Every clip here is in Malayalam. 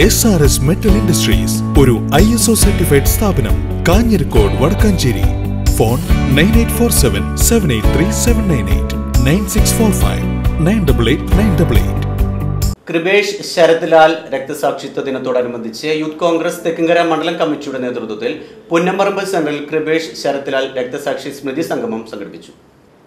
S R S metal industries ഒരു ഐ എസ് ഒ സർട്ടിഫൈഡ് സ്ഥാപനം Kanjirakode Vadakkanchery. Phone nine eight four seven seven eight three seven nine eight nine six four five nine double eight nine double eight Kripesh Sarathlal രക്തസാക്ഷിത്വ ദിനത്തോടനുബന്ധിച്ച് യൂത്ത് കോൺഗ്രസ് തെക്കുംകര മണ്ഡലം കമ്മിറ്റിയുടെ നേതൃത്വത്തിൽ പുന്നമ്പറമ്പ് സെന്ററിൽ കൃപേഷ് ശരത്ലാൽ രക്തസാക്ഷി സ്മൃതി സംഗമം സംഘടിപ്പിച്ചു.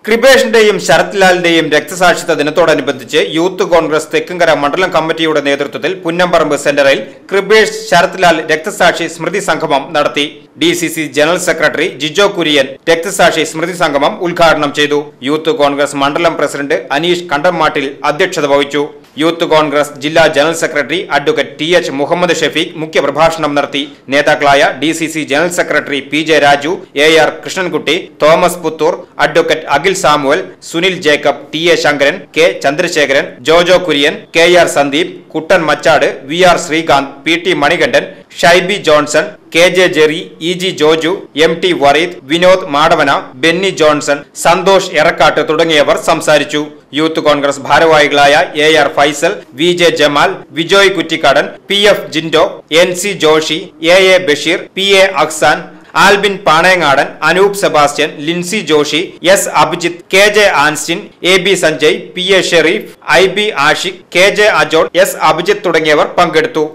കൃപേഷിന്റെയും ശരത് ലാലിന്റെയും രക്തസാക്ഷിത്വ ദിനത്തോടനുബന്ധിച്ച് യൂത്ത് കോൺഗ്രസ് തെക്കുംകര മണ്ഡലം കമ്മിറ്റിയുടെ നേതൃത്വത്തിൽ പുന്നമ്പറമ്പ് സെന്ററിൽ കൃപേഷ് ശരത്ലാൽ രക്തസാക്ഷി സ്മൃതി സംഗമം നടത്തി. D general secretary Jijo Kurian രക്തസാക്ഷി സ്മൃതി സംഗമം ഉദ്ഘാടനം ചെയ്തു. യൂത്ത് കോൺഗ്രസ് മണ്ഡലം പ്രസിഡന്റ് അനീഷ് കണ്ടംമാട്ടിൽ അധ്യക്ഷത വഹിച്ചു. യൂത്ത് കോൺഗ്രസ് ജില്ലാ general secretary advocate T H Muhammad Shafeeq മുഖ്യപ്രഭാഷണം നടത്തി. നേതാക്കളായ D C C general secretary P J Raju A R Krishnankutty Thomas Puthur advocate Akhil Samuel Sunil Jacob T A Sankaran K Chandrasekharan Jojo Kurian K R Sandeep Kuttan Machad V R Sreekanth P T Manikandan Shaiby Johnson K J Jerry E G Joju M T Vareed Vinod Madavana Benny Johnson Santhosh Erakkat തുടങ്ങിയവർ സംസാരിച്ചു. യൂത്ത് കോൺഗ്രസ് ഭാരവാഹികളായ A R Faisal V J Jamal Vijoy Kuttikkadan P F Jindo N C Joshi A A Basheer P A Akhsan Albin Panayangadan Anoop Sebastian Lincy Joshi S Abhijith K J Anstin A B Sanjay P A Sherif I B Ashiq K J Ajon S Abhijith തുടങ്ങിയവർ പങ്കെടുത്തു.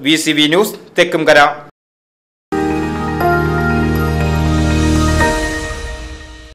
V news Thekkumkara